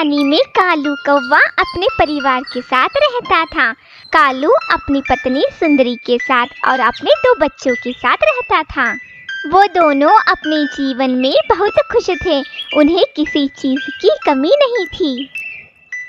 कहानी में कालू कौवा अपने परिवार के साथ रहता था। कालू अपनी पत्नी सुंदरी के साथ और अपने दो बच्चों के साथ रहता था। वो दोनों अपने जीवन में बहुत खुश थे। उन्हें किसी चीज़ की कमी नहीं थी।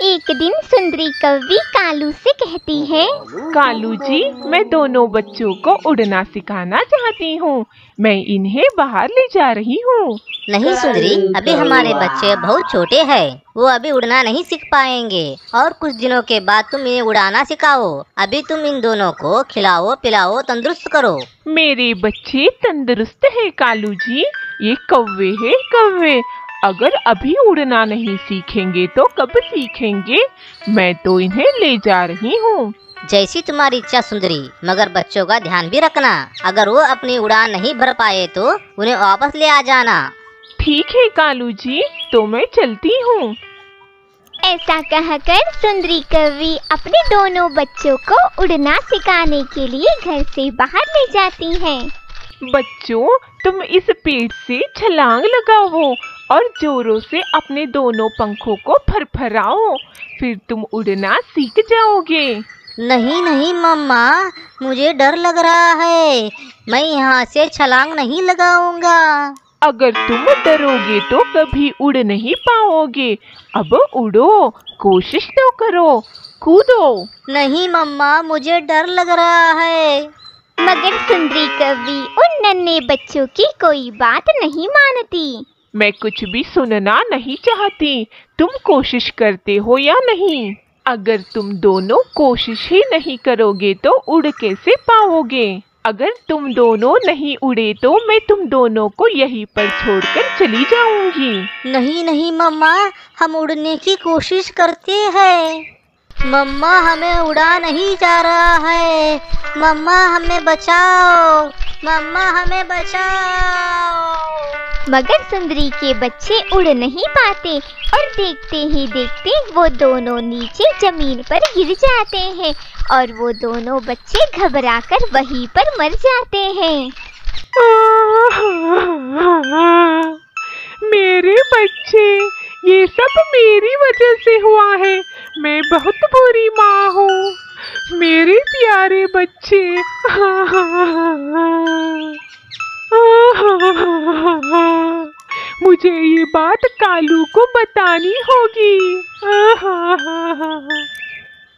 एक दिन सुंदरी कवि कालू से कहती है कालू जी मैं दोनों बच्चों को उड़ना सिखाना चाहती हूँ। मैं इन्हें बाहर ले जा रही हूँ। नहीं सुंदरी अभी हमारे बच्चे बहुत छोटे हैं। वो अभी उड़ना नहीं सीख पाएँगे। और कुछ दिनों के बाद तुम इन्हें उड़ाना सिखाओ। अभी तुम इन दोनों को खिलाओ पिलाओ तंदुरुस्त करो। मेरे बच्चे तंदुरुस्त है कालू जी। ये कौवे है कौवे। अगर अभी उड़ना नहीं सीखेंगे तो कब सीखेंगे? मैं तो इन्हें ले जा रही हूँ। जैसी तुम्हारी इच्छा सुंदरी मगर बच्चों का ध्यान भी रखना। अगर वो अपनी उड़ान नहीं भर पाए तो उन्हें वापस ले आ जाना। ठीक है कालू जी तो मैं चलती हूँ। ऐसा कहकर सुंदरी कवि अपने दोनों बच्चों को उड़ना सिखाने के लिए घर से बाहर ले जाती हैं। बच्चों तुम इस पेड़ से छलांग लगाओ और जोरों से अपने दोनों पंखों को फरफराओ। फिर तुम उड़ना सीख जाओगे। नहीं नहीं मम्मा मुझे डर लग रहा है। मैं यहाँ से छलांग नहीं लगाऊँगा। अगर तुम डरोगे तो कभी उड़ नहीं पाओगे। अब उड़ो कोशिश तो करो कूदो। नहीं मम्मा मुझे डर लग रहा है। मगर सुंदरी कवि उन नन्हे बच्चों की कोई बात नहीं मानती। मैं कुछ भी सुनना नहीं चाहती। तुम कोशिश करते हो या नहीं? अगर तुम दोनों कोशिश ही नहीं करोगे तो उड़ कैसे पाओगे? अगर तुम दोनों नहीं उड़े तो मैं तुम दोनों को यहीं पर छोड़कर चली जाऊँगी। नहीं नहीं मम्मा हम उड़ने की कोशिश करते हैं। मम्मा हमें उड़ा नहीं जा रहा है। मम्मा हमें बचाओ। मम्मा हमें बचाओ। मगर सुंदरी के बच्चे उड़ नहीं पाते और देखते ही देखते वो दोनों नीचे ज़मीन पर गिर जाते हैं और वो दोनों बच्चे घबराकर वहीं पर मर जाते हैं। मेरे बच्चे ये सब मेरी वजह से हुआ है। मैं बहुत बुरी माँ हूँ। मेरे प्यारे बच्चे मुझे ये बात कालू को बतानी होगी।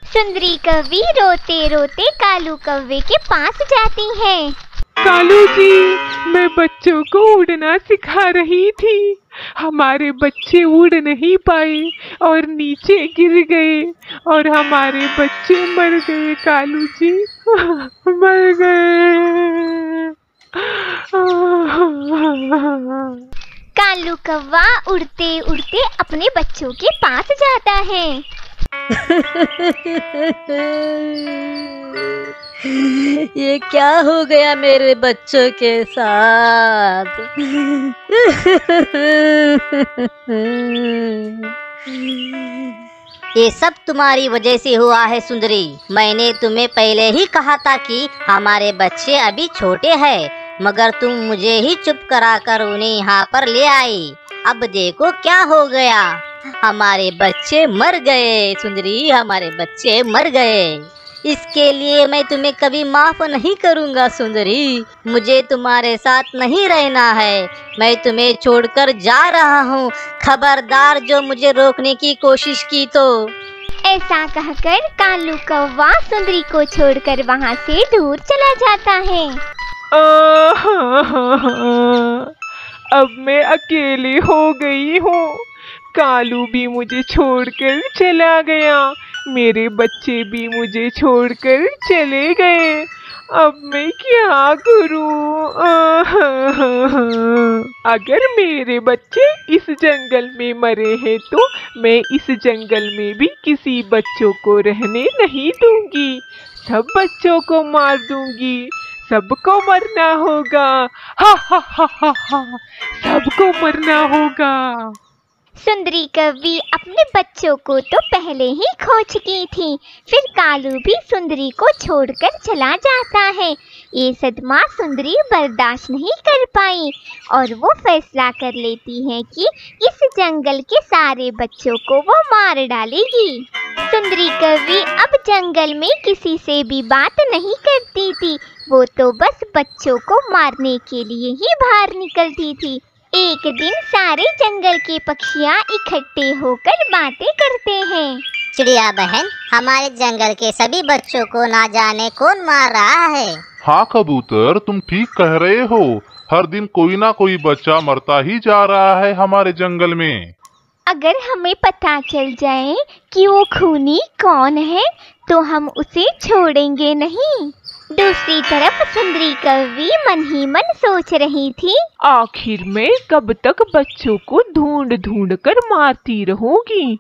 सुंदरी कवि रोते रोते कालू कव्वे के पास जाती है। कालू जी मैं बच्चों को उड़ना सिखा रही थी। हमारे बच्चे उड़ नहीं पाए और नीचे गिर गए और हमारे बच्चे मर गए। कालू जी मर गए। कालू कौवा उड़ते उड़ते अपने बच्चों के पास जाता है। ये क्या हो गया मेरे बच्चों के साथ? ये सब तुम्हारी वजह से हुआ है, सुंदरी। मैंने तुम्हें पहले ही कहा था कि हमारे बच्चे अभी छोटे हैं, मगर तुम मुझे ही चुप करा कर उन्हें यहाँ पर ले आई। अब देखो क्या हो गया। हमारे बच्चे मर गए, सुंदरी। हमारे बच्चे मर गए। इसके लिए मैं तुम्हें कभी माफ़ नहीं करूँगा सुंदरी। मुझे तुम्हारे साथ नहीं रहना है। मैं तुम्हें छोड़कर जा रहा हूँ। खबरदार जो मुझे रोकने की कोशिश की तो। ऐसा कहकर कालू कौवा सुंदरी को छोड़कर वहाँ से दूर चला जाता है। अब मैं अकेली हो गई हूँ। कालू भी मुझे छोड़कर चला गया। मेरे बच्चे भी मुझे छोड़कर चले गए। अब मैं क्या करूँ? अगर मेरे बच्चे इस जंगल में मरे हैं तो मैं इस जंगल में भी किसी बच्चों को रहने नहीं दूँगी। सब बच्चों को मार दूँगी। सबको मरना होगा। हा हा हा हा हा। सबको मरना होगा। सुंदरी कवि अपने बच्चों को तो पहले ही खो चुकी थी। फिर कालू भी सुंदरी को छोड़कर चला जाता है। ये सदमा सुंदरी बर्दाश्त नहीं कर पाई और वो फैसला कर लेती है कि इस जंगल के सारे बच्चों को वो मार डालेगी। सुंदरी कवि अब जंगल में किसी से भी बात नहीं करती थी। वो तो बस बच्चों को मारने के लिए ही बाहर निकलती थी। एक दिन सारे जंगल के पक्षियाँ इकट्ठे होकर बातें करते हैं। चिड़िया बहन हमारे जंगल के सभी बच्चों को ना जाने कौन मार रहा है। हाँ कबूतर तुम ठीक कह रहे हो। हर दिन कोई ना कोई बच्चा मरता ही जा रहा है हमारे जंगल में। अगर हमें पता चल जाए कि वो खूनी कौन है तो हम उसे छोड़ेंगे नहीं। दूसरी तरफ़ सुंदरी कवि मन ही मन सोच रही थी। आखिर में कब तक बच्चों को ढूंढ ढूंढ कर मारती रहूँगी?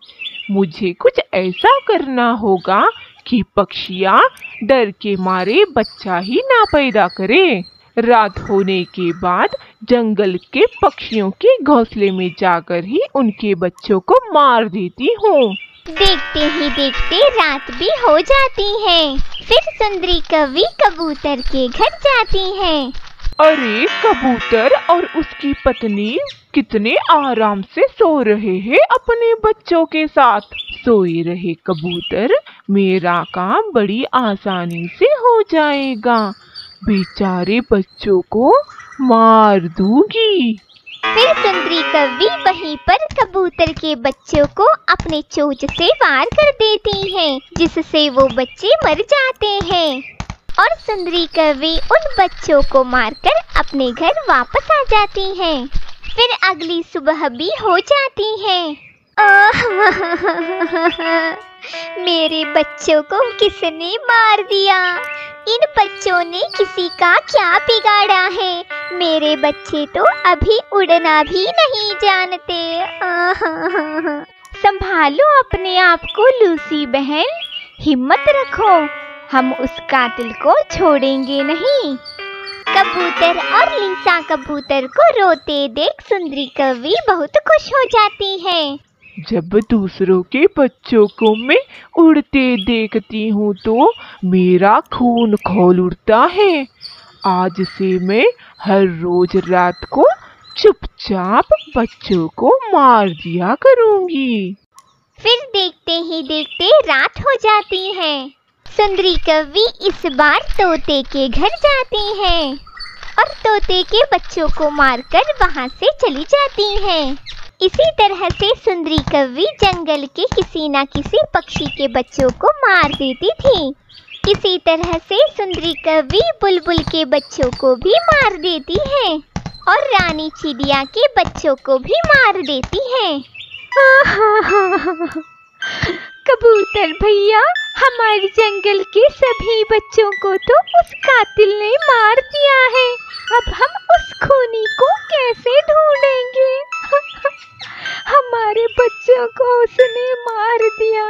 मुझे कुछ ऐसा करना होगा कि पक्षियाँ डर के मारे बच्चा ही ना पैदा करे। रात होने के बाद जंगल के पक्षियों के घोंसले में जाकर ही उनके बच्चों को मार देती हूँ। देखते ही देखते रात भी हो जाती है। फिर सुंदरी कवि कबूतर के घर जाती है। अरे, कबूतर और उसकी पत्नी कितने आराम से सो रहे हैं अपने बच्चों के साथ। सोए रहे कबूतर, मेरा काम बड़ी आसानी से हो जाएगा। बेचारे बच्चों को मार दूँगी। फिर सुंदरी कवि वहीं पर कबूतर के बच्चों को अपने चोच से वार कर देती है जिससे वो बच्चे मर जाते हैं। और सुंदरी कवि उन बच्चों को मारकर अपने घर वापस आ जाती है। फिर अगली सुबह भी हो जाती है। आह, मेरे बच्चों को किसने मार दिया? इन बच्चों ने किसी का क्या बिगाड़ा है? मेरे बच्चे तो अभी उड़ना भी नहीं जानते। संभालो अपने आप को, लूसी बहन। हिम्मत रखो, हम उस कातिल को छोड़ेंगे नहीं। कबूतर और लीसा कबूतर को रोते देख सुंदरी कवि बहुत खुश हो जाती है। जब दूसरों के बच्चों को मैं उड़ते देखती हूँ तो मेरा खून खोल उठता है। आज से मैं हर रोज रात को चुपचाप बच्चों को मार दिया करूँगी। फिर देखते ही देखते रात हो जाती है। सुंदरी कवि इस बार तोते के घर जाती है और तोते के बच्चों को मारकर वहाँ से चली जाती है। इसी तरह से सुंदरी कवि जंगल के किसी न किसी पक्षी के बच्चों को मार देती थी। इसी तरह से सुंदरी कवि बुलबुल के बच्चों को भी मार देती है और रानी चिड़िया के बच्चों को भी मार देती है। कबूतर भैया, हमारे जंगल के सभी बच्चों को तो उस कातिल ने मार दिया है। अब हम उस खूनी को कैसे ढूंढेंगे? हमारे बच्चों को उसने मार दिया।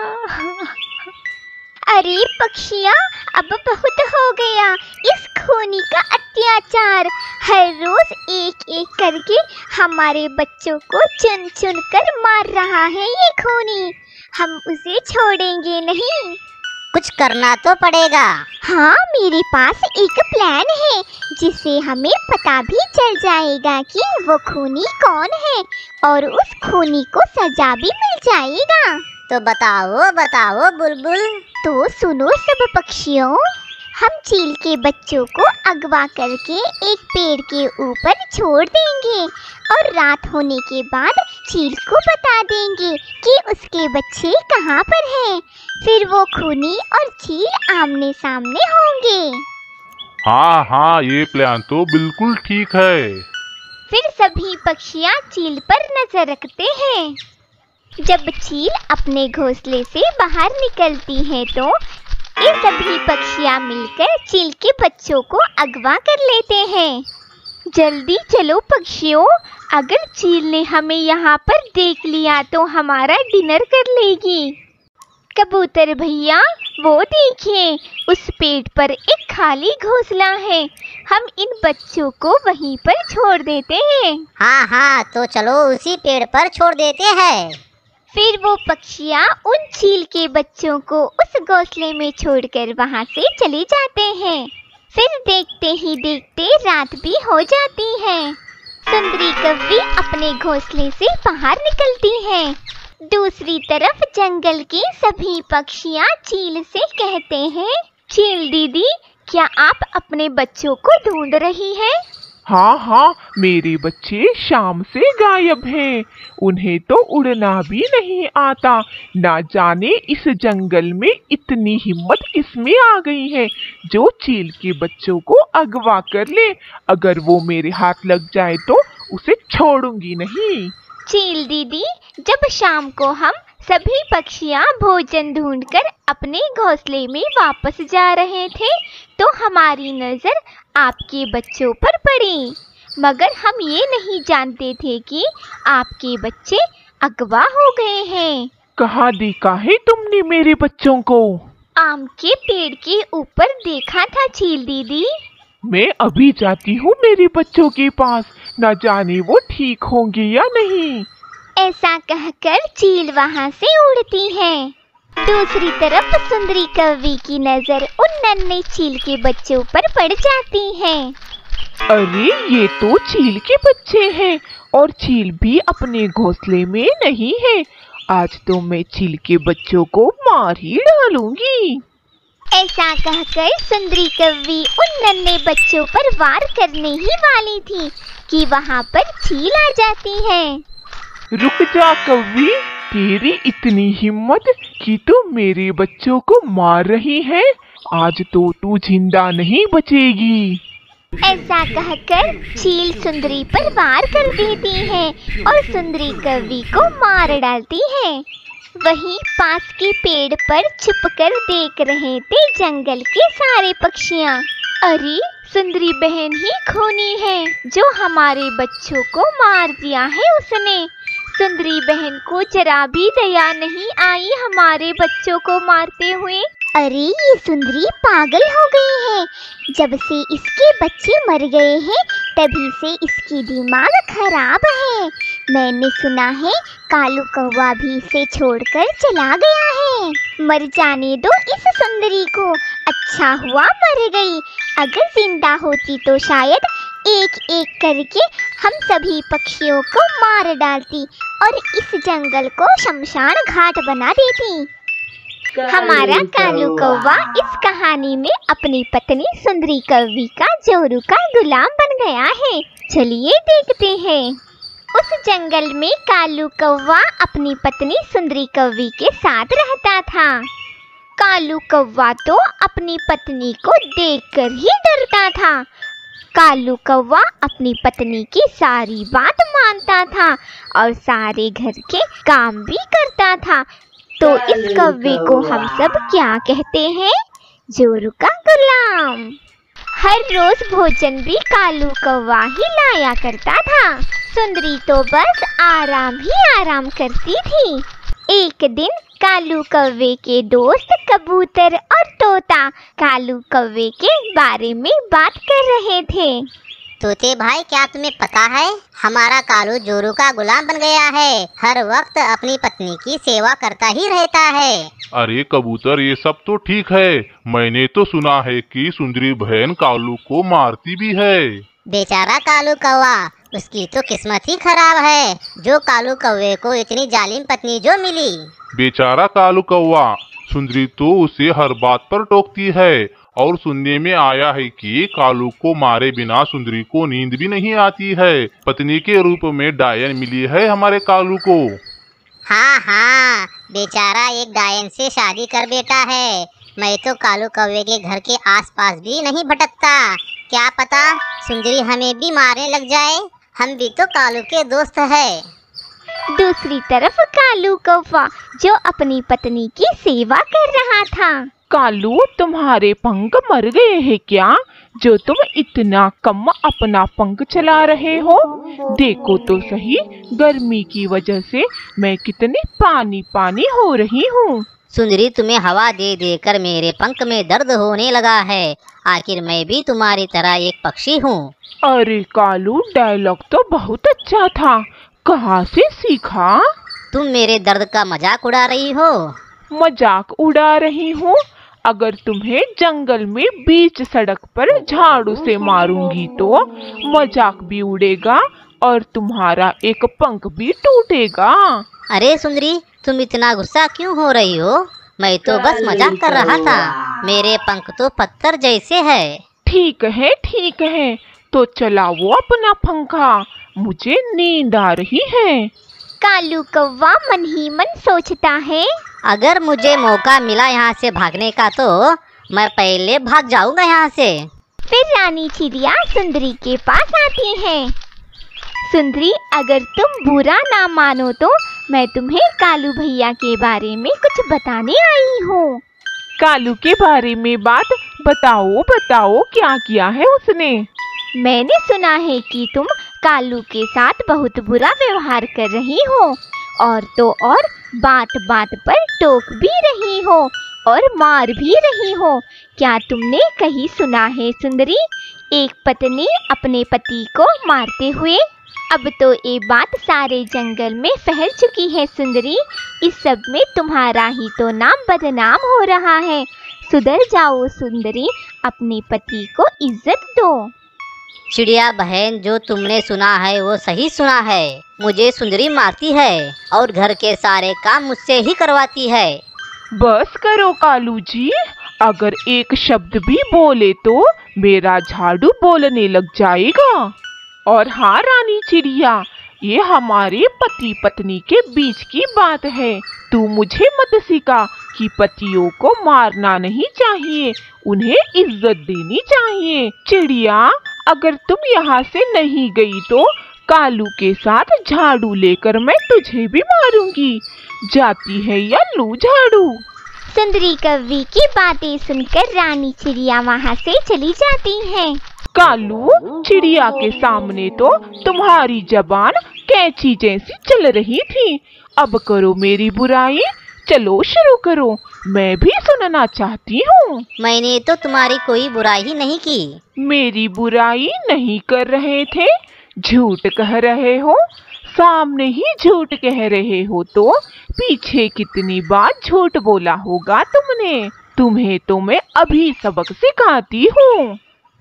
अरे पक्षिया, अब बहुत हो गया। इस खूनी का अत्याचार। हर रोज एक एक करके हमारे बच्चों को चुन चुन कर मार रहा है ये खूनी। हम उसे छोड़ेंगे नहीं। कुछ करना तो पड़ेगा। हाँ मेरे पास एक प्लान है जिससे हमें पता भी चल जाएगा कि वो खूनी कौन है और उस खूनी को सजा भी मिल जाएगा। तो बताओ बताओ बुलबुल। तो सुनो सब पक्षियों। हम चील के बच्चों को अगवा करके एक पेड़ के ऊपर छोड़ देंगे और रात होने के बाद चील को बता देंगे कि उसके बच्चे कहाँ पर हैं। फिर वो खूनी और चील आमने सामने होंगे। हाँ हाँ ये प्लान तो बिल्कुल ठीक है। फिर सभी पक्षियाँ चील पर नज़र रखते हैं। जब चील अपने घोंसले से बाहर निकलती है तो ये सभी पक्षियाँ मिलकर चील के बच्चों को अगवा कर लेते हैं। जल्दी चलो पक्षियों, अगर चील ने हमें यहाँ पर देख लिया तो हमारा डिनर कर लेगी। कबूतर भैया, वो देखिए, उस पेड़ पर एक खाली घोंसला है। हम इन बच्चों को वहीं पर छोड़ देते हैं। हाँ हाँ तो चलो उसी पेड़ पर छोड़ देते हैं। फिर वो पक्षियाँ उन चील के बच्चों को उस घोंसले में छोड़कर वहाँ से चले जाते हैं। फिर देखते ही देखते रात भी हो जाती है। सुंदरी कव्वी अपने घोंसले से बाहर निकलती है। दूसरी तरफ़ जंगल के सभी पक्षियाँ चील से कहते हैं चील दीदी, क्या आप अपने बच्चों को ढूंढ रही हैं? हाँ हाँ मेरे बच्चे शाम से गायब हैं। उन्हें तो उड़ना भी नहीं आता। ना जाने इस जंगल में इतनी हिम्मत किसमें आ गई है जो चील के बच्चों को अगवा कर ले। अगर वो मेरे हाथ लग जाए तो उसे छोड़ूँगी नहीं। चील दीदी, जब शाम को हम सभी पक्षियाँ भोजन ढूंढकर अपने घोंसले में वापस जा रहे थे तो हमारी नज़र आपके बच्चों पर पड़ी। मगर हम ये नहीं जानते थे कि आपके बच्चे अगवा हो गए हैं। कहा देखा है तुमने मेरे बच्चों को? आम के पेड़ के ऊपर देखा था चील दीदी। मैं अभी जाती हूँ मेरे बच्चों के पास। न जाने वो ठीक होंगे या नहीं। ऐसा कहकर चील वहाँ से उड़ती है। दूसरी तरफ़ सुंदरी कवि की नज़र उन नन्हे चील के बच्चों पर पड़ जाती है। अरे ये तो चील के बच्चे हैं और चील भी अपने घोंसले में नहीं है। आज तो मैं चील के बच्चों को मार ही डालूँगी। ऐसा कहकर सुंदरी कवि उन नन्हे बच्चों पर वार करने ही वाली थी कि वहाँ पर चील आ जाती है। रुक जा कव्वी, तेरी इतनी हिम्मत कि तू मेरे बच्चों को मार रही है। आज तो तू ज़िंदा नहीं बचेगी। ऐसा कहकर चील सुंदरी पर वार कर देती है और सुंदरी कवि को मार डालती है। वहीं पास के पेड़ पर छुपकर देख रहे थे जंगल के सारे पक्षियाँ। अरे, सुंदरी बहन ही खूनी है जो हमारे बच्चों को मार दिया है उसने। सुंदरी बहन को जरा भी दया नहीं आई हमारे बच्चों को मारते हुए। अरे, ये सुंदरी पागल हो गई है। जब से इसके बच्चे मर गए हैं तभी से इसकी दिमाग खराब है। मैंने सुना है, कालू कौवा भी इसे छोड़कर चला गया है। मर जाने दो इस सुंदरी को। अच्छा हुआ मर गई। अगर ज़िंदा होती तो शायद एक एक करके हम सभी पक्षियों को मार डालती और इस जंगल को शमशान घाट बना देती। हमारा कालू कौवा इस कहानी में अपनी पत्नी सुंदरी कौवी का जोरू का गुलाम बन गया है। चलिए देखते हैं। उस जंगल में कालू कौवा अपनी पत्नी सुंदरी कौवी के साथ रहता था। कालू कौवा तो अपनी पत्नी को देखकर ही डरता था। कालू कौवा अपनी पत्नी की सारी बात मानता था और सारे घर के काम भी करता था। तो इस कौवे को हम सब क्या कहते हैं? जोरू का गुलाम। हर रोज भोजन भी कालू कौवा ही लाया करता था। सुंदरी तो बस आराम ही आराम करती थी। एक दिन कालू कौवे के दोस्त कबूतर और तोता कालू कौवे के बारे में बात कर रहे थे। तोते भाई क्या तुम्हें पता है? हमारा कालू जोरू का गुलाम बन गया है। हर वक्त अपनी पत्नी की सेवा करता ही रहता है। अरे कबूतर ये सब तो ठीक है। मैंने तो सुना है कि सुंदरी बहन कालू को मारती भी है। बेचारा कालू कौवा उसकी तो किस्मत ही खराब है। जो कालू कौवे को इतनी जालिम पत्नी जो मिली। बेचारा कालू कौवा सुंदरी तो उसे हर बात पर टोकती है। और सुनने में आया है कि कालू को मारे बिना सुंदरी को नींद भी नहीं आती है। पत्नी के रूप में डायन मिली है हमारे कालू को। हाँ हाँ बेचारा एक डायन से शादी कर बेटा है। मैं तो कालू कौवे के घर के आसपास भी नहीं भटकता। क्या पता सुंदरी हमें भी मारने लग जाए। हम भी तो कालू के दोस्त है। दूसरी तरफ़ कालू कौवा जो अपनी पत्नी की सेवा कर रहा था। कालू तुम्हारे पंख मर गए हैं क्या? जो तुम इतना कम अपना पंख चला रहे हो? देखो तो सही गर्मी की वजह से मैं कितनी पानी पानी हो रही हूँ। सुंदरी तुम्हें हवा दे देकर मेरे पंख में दर्द होने लगा है। आखिर मैं भी तुम्हारी तरह एक पक्षी हूँ। अरे कालू डायलॉग तो बहुत अच्छा था। कहाँ से सीखा? तुम मेरे दर्द का मज़ाक उड़ा रही हो। मज़ाक उड़ा रही हूँ? अगर तुम्हें जंगल में बीच सड़क पर झाड़ू से मारूँगी तो मज़ाक भी उड़ेगा और तुम्हारा एक पंख भी टूटेगा। अरे सुंदरी तुम इतना गुस्सा क्यों हो रही हो? मैं तो बस मज़ाक कर रहा था। मेरे पंख तो पत्थर जैसे है। ठीक है ठीक है। तो चलाओ अपना पंखा। मुझे नींद आ रही है। कालू कौवा मन ही मन सोचता है। अगर मुझे मौका मिला यहाँ से भागने का तो मैं पहले भाग जाऊँगा यहाँ से। फिर रानी चिड़िया सुंदरी के पास आती है। सुंदरी अगर तुम बुरा ना मानो तो मैं तुम्हें कालू भैया के बारे में कुछ बताने आई हूँ। कालू के बारे में बात? बताओ बताओ क्या किया है उसने? मैंने सुना है कि तुम कालू के साथ बहुत बुरा व्यवहार कर रही हो। और तो और बात बात पर टोक भी रही हो और मार भी रही हो। क्या तुमने कहीं सुना है सुंदरी? एक पत्नी अपने पति को मारते हुए। अब तो ये बात सारे जंगल में फैल चुकी है सुंदरी। इस सब में तुम्हारा ही तो नाम बदनाम हो रहा है। सुधर जाओ सुंदरी, अपने पति को इज़्ज़त दो। चिड़िया बहन जो तुमने सुना है, वो सही सुना है। मुझे सुंदरी मारती है और घर के सारे काम मुझसे ही करवाती है। बस करो कालू जी, अगर एक शब्द भी बोले तो मेरा झाड़ू बोलने लग जाएगा। और हाँ रानी चिड़िया, ये हमारे पति पत्नी के बीच की बात है। तू मुझे मत सिखा कि पतियों को मारना नहीं चाहिए, उन्हें इज़्ज़त देनी चाहिए। चिड़िया अगर तुम यहाँ से नहीं गई तो कालू के साथ झाड़ू लेकर मैं तुझे भी मारूँगी। जाती है या लू झाड़ू? सुंदरी कवि की बातें सुनकर रानी चिड़िया वहाँ से चली जाती हैं। कालू चिड़िया के सामने तो तुम्हारी जबान कैची जैसी चल रही थी। अब करो मेरी बुराई चलो शुरू करो। मैं भी सुनना चाहती हूँ। मैंने तो तुम्हारी कोई बुराई नहीं की। मेरी बुराई नहीं कर रहे थे। झूठ कह रहे हो। सामने ही झूठ कह रहे हो तो पीछे कितनी बार झूठ बोला होगा तुमने। तुम्हें तो मैं अभी सबक सिखाती हूँ।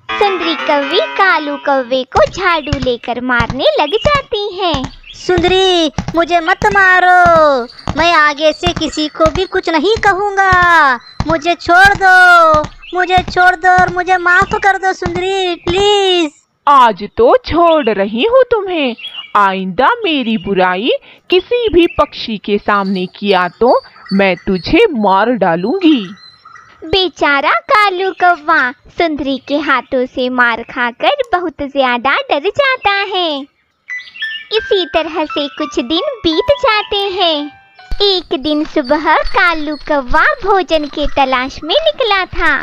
सुंदरी कवि कालू कौवे को झाड़ू लेकर मारने लग जाती है। सुंदरी मुझे मत मारो। मैं आगे से किसी को भी कुछ नहीं कहूँगा। मुझे छोड़ दो मुझे छोड़ दो और मुझे माफ़ कर दो सुंदरी प्लीज़। आज तो छोड़ रही हूँ तुम्हें। आइंदा मेरी बुराई किसी भी पक्षी के सामने किया तो मैं तुझे मार डालूँगी। बेचारा कालू कौवा। सुंदरी के हाथों से मार खाकर बहुत ज़्यादा डर जाता है। इसी तरह से कुछ दिन बीत जाते हैं। एक दिन सुबह कालू कौवा भोजन के तलाश में निकला था।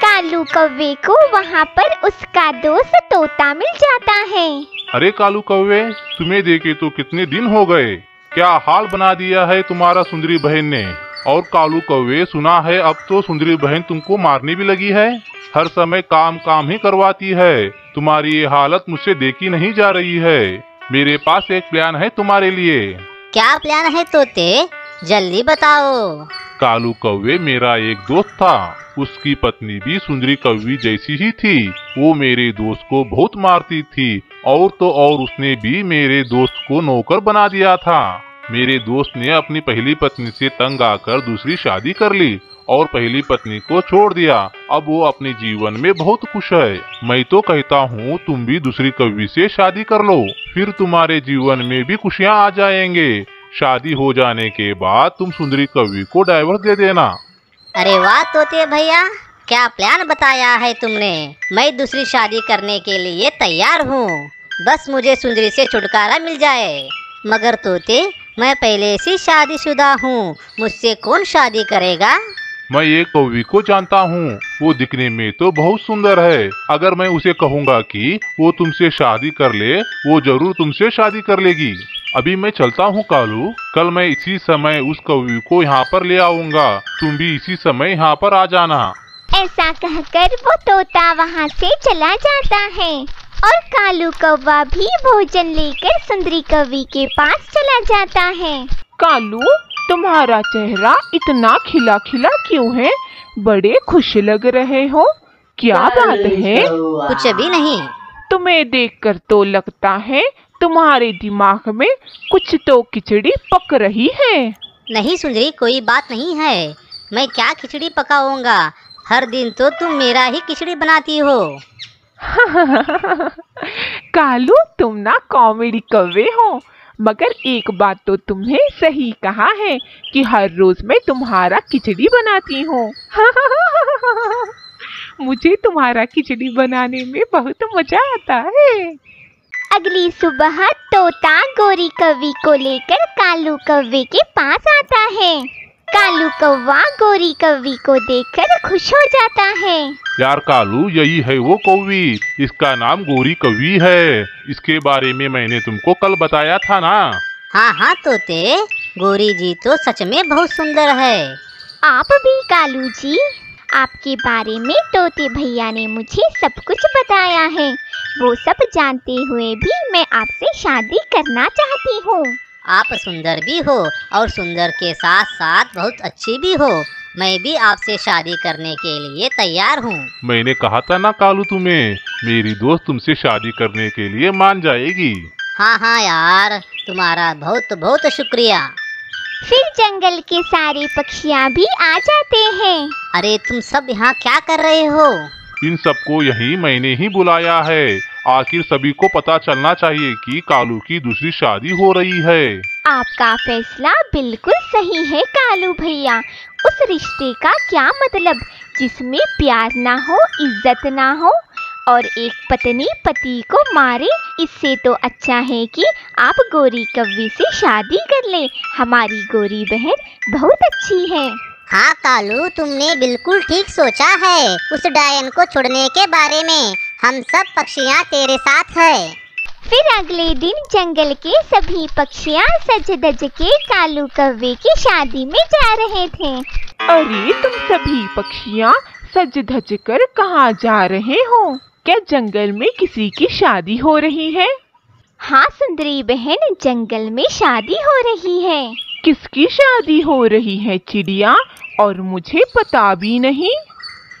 कालू कौवे को वहाँ पर उसका दोस्त तोता मिल जाता है। अरे कालू कौवे, तुम्हें देखे तो कितने दिन हो गए। क्या हाल बना दिया है तुम्हारा सुंदरी बहन ने? और कालू कौवे सुना है अब तो सुंदरी बहन तुमको मारने भी लगी है। हर समय काम काम ही करवाती है। तुम्हारी ये हालत मुझसे देखी नहीं जा रही है। मेरे पास एक प्लान है तुम्हारे लिए। क्या प्लान है तोते? जल्दी बताओ। कालू कौवे मेरा एक दोस्त था। उसकी पत्नी भी सुंदरी कौवी जैसी ही थी। वो मेरे दोस्त को बहुत मारती थी। और तो और उसने भी मेरे दोस्त को नौकर बना दिया था। मेरे दोस्त ने अपनी पहली पत्नी से तंग आकर दूसरी शादी कर ली और पहली पत्नी को छोड़ दिया। अब वो अपने जीवन में बहुत खुश है। मैं तो कहता हूँ, तुम भी दूसरी कवि से शादी कर लो। फिर तुम्हारे जीवन में भी खुशियाँ आ जाएँगे। शादी हो जाने के बाद तुम सुंदरी कवि को डाइवर्स दे देना। अरे वाह तोते भैया, क्या प्लान बताया है तुमने? मैं दूसरी शादी करने के लिए तैयार हूँ। बस मुझे सुंदरी से छुटकारा मिल जाए। मगर तोते मैं पहले से शादीशुदा हूँ मुझसे कौन शादी करेगा? मैं एक कौवी को जानता हूँ वो दिखने में तो बहुत सुंदर है। अगर मैं उसे कहूँगा कि वो तुमसे शादी कर ले वो ज़रूर तुमसे शादी कर लेगी। अभी मैं चलता हूँ कालू। कल मैं इसी समय उस कौवी को यहाँ पर ले आऊँगा। तुम भी इसी समय यहाँ पर आ जाना। ऐसा कहकर वो तोता वहाँ से चला जाता है। और कालू कौवा भी भोजन लेकर सुंदरी कवि के पास चला जाता है। कालू तुम्हारा चेहरा इतना खिला खिला क्यों है? बड़े खुश लग रहे हो। क्या बात है? कुछ भी नहीं। तुम्हें देखकर तो लगता है तुम्हारे दिमाग में कुछ तो खिचड़ी पक रही है। नहीं सुंदरी कोई बात नहीं है। मैं क्या खिचड़ी पकाऊँगा? हर दिन तो तुम मेरा ही खिचड़ी बनाती हो। कालू, तुम ना कॉमेडी कवे हो। मगर एक बात तो तुमने सही कहा है कि हर रोज मैं तुम्हारा खिचड़ी बनाती हूँ। मुझे तुम्हारा खिचड़ी बनाने में बहुत मज़ा आता है। अगली सुबह तोता गोरी कवि को लेकर कालू कौवे के पास आता है। कालू कौवा गोरी कवि को देखकर खुश हो जाता है। यार कालू यही है वो कौवी। इसका नाम गोरी कवि है। इसके बारे में मैंने तुमको कल बताया था ना। हाँ हाँ तोते। गोरी जी तो सच में बहुत सुंदर है। आप भी कालू जी। आपके बारे में तोते भैया ने मुझे सब कुछ बताया है। वो सब जानते हुए भी मैं आपसे शादी करना चाहती हूँ। आप सुंदर भी हो और सुंदर के साथ साथ बहुत अच्छी भी हो। मैं भी आपसे शादी करने के लिए तैयार हूँ। मैंने कहा था ना कालू तुम्हें मेरी दोस्त तुमसे शादी करने के लिए मान जाएगी। हाँ हाँ यार तुम्हारा बहुत बहुत शुक्रिया। फिर जंगल के सारे पक्षियाँ भी आ जाते हैं। अरे तुम सब यहाँ क्या कर रहे हो? इन सबको यही मैंने ही बुलाया है। आखिर सभी को पता चलना चाहिए कि कालू की दूसरी शादी हो रही है। आपका फैसला बिल्कुल सही है कालू भैया। उस रिश्ते का क्या मतलब? जिसमें प्यार ना हो इज़्ज़त ना हो और एक पत्नी पति को मारे इससे तो अच्छा है कि आप गोरी कव्वी से शादी कर ले। हमारी गोरी बहन बहुत अच्छी है। हाँ कालू तुमने बिल्कुल ठीक सोचा है उस डायन को छोड़ने के बारे में। हम सब पक्षियाँ तेरे साथ है। फिर अगले दिन जंगल के सभी पक्षियाँ सज धज के कालू कव्वे की शादी में जा रहे थे। अरे तुम सभी पक्षियाँ सज धज कर कहाँ जा रहे हो? क्या जंगल में किसी की शादी हो रही है? हाँ सुंदरी बहन जंगल में शादी हो रही है। किसकी शादी हो रही है चिड़िया? और मुझे पता भी नहीं।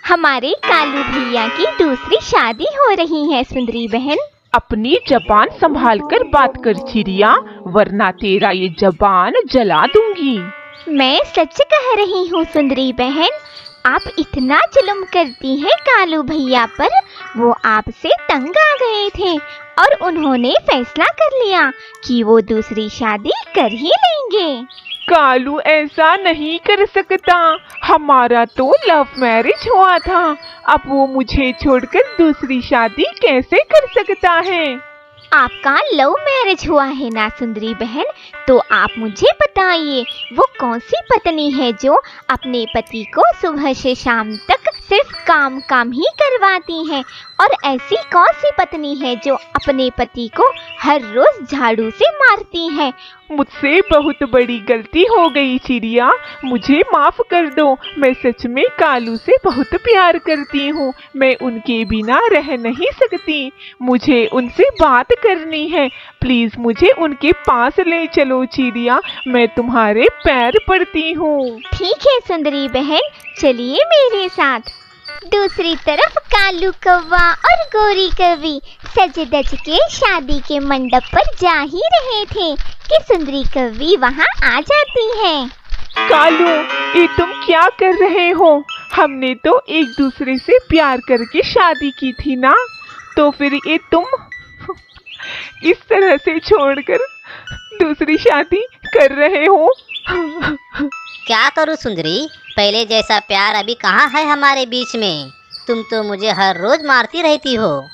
हमारे कालू भैया की दूसरी शादी हो रही है सुंदरी बहन। अपनी जबान संभाल कर बात कर चिड़िया वरना तेरा ये जबान जला दूँगी। मैं सच कह रही हूँ सुंदरी बहन आप इतना जुलम करती हैं कालू भैया पर वो आपसे तंग आ गए थे और उन्होंने फैसला कर लिया कि वो दूसरी शादी कर ही लेंगे। कालू ऐसा नहीं कर सकता। हमारा तो लव मैरिज हुआ था। अब वो मुझे छोड़कर दूसरी शादी कैसे कर सकता है? आपका लव मैरिज हुआ है ना, सुंदरी बहन? तो आप मुझे बताइए, वो कौन सी पत्नी है जो अपने पति को सुबह से शाम तक सिर्फ़ काम काम ही करवाती है। और ऐसी कौन सी पत्नी है जो अपने पति को हर रोज झाड़ू से मारती है? मुझसे बहुत बड़ी गलती हो गई चिड़िया। मुझे माफ़ कर दो। मैं सच में कालू से बहुत प्यार करती हूँ। मैं उनके बिना रह नहीं सकती। मुझे उनसे बात करनी है। प्लीज़ मुझे उनके पास ले चलो चिड़िया। मैं तुम्हारे पैर पड़ती हूँ। ठीक है सुंदरी बहन। चलिए मेरे साथ। दूसरी तरफ़ कालू कौवा और गोरी कवि सज धज के शादी के मंडप पर जा ही रहे थे कि सुंदरी कवि वहाँ आ जाती है। कालू ये तुम क्या कर रहे हो? हमने तो एक दूसरे से प्यार करके शादी की थी ना? तो फिर ये तुम इस तरह से छोड़कर दूसरी शादी कर रहे हो? क्या करूँ सुंदरी? पहले जैसा प्यार अभी कहाँ है हमारे बीच में? तुम तो मुझे हर रोज मारती रहती हो।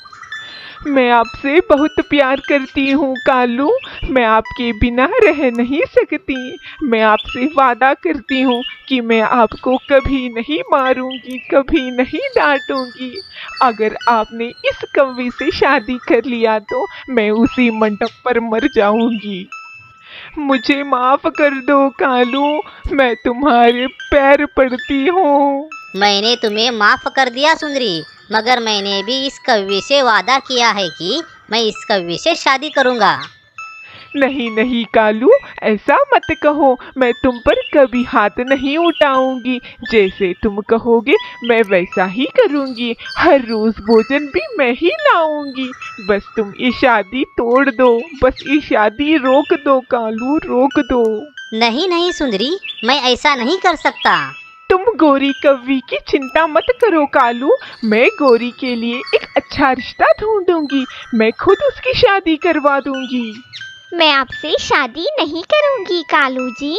मैं आपसे बहुत प्यार करती हूँ, कालू। मैं आपके बिना रह नहीं सकती। मैं आपसे वादा करती हूँ कि मैं आपको कभी नहीं मारूँगी, कभी नहीं डांटूँगी। अगर आपने इस कवि से शादी कर लिया तो मैं उसी मंडप पर मर जाऊँगी। मुझे माफ़ कर दो, कालू। मैं तुम्हारे पैर पड़ती हूँ। मैंने तुम्हें माफ़ कर दिया, सुंदरी। मगर मैंने भी इस कव्य से वादा किया है कि मैं इस कव्य से शादी करूँगा। नहीं नहीं कालू ऐसा मत कहो। मैं तुम पर कभी हाथ नहीं उठाऊँगी। जैसे तुम कहोगे मैं वैसा ही करूँगी। हर रोज भोजन भी मैं ही लाऊँगी। बस तुम ये शादी तोड़ दो। बस ये शादी रोक दो कालू रोक दो। नहीं नहीं सुंदरी मैं ऐसा नहीं कर सकता। तुम गोरी कवि की चिंता मत करो कालू। मैं गोरी के लिए एक अच्छा रिश्ता ढूंढूँगी। मैं खुद उसकी शादी करवा दूँगी। मैं आपसे शादी नहीं करूँगी, कालू जी।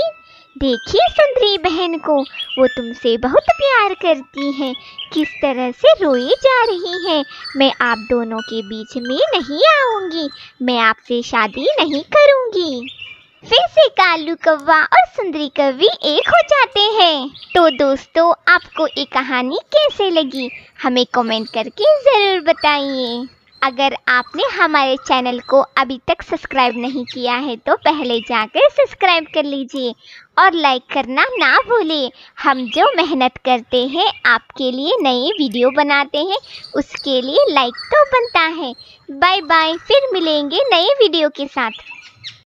देखिए सुंदरी बहन को, वो तुमसे बहुत प्यार करती है। किस तरह से रोई जा रही है? मैं आप दोनों के बीच में नहीं आऊँगी, मैं आपसे शादी नहीं करूँगी। फिर से कालू कौवा और सुंदरी कवि एक हो जाते हैं। तो दोस्तों, आपको ये कहानी कैसे लगी? हमें कमेंट करके ज़रूर बताइए। अगर आपने हमारे चैनल को अभी तक सब्सक्राइब नहीं किया है तो पहले जाकर सब्सक्राइब कर लीजिए और लाइक करना ना भूलें। हम जो मेहनत करते हैं, आपके लिए नए वीडियो बनाते हैं, उसके लिए लाइक तो बनता है। बाय बाय फिर मिलेंगे नए वीडियो के साथ।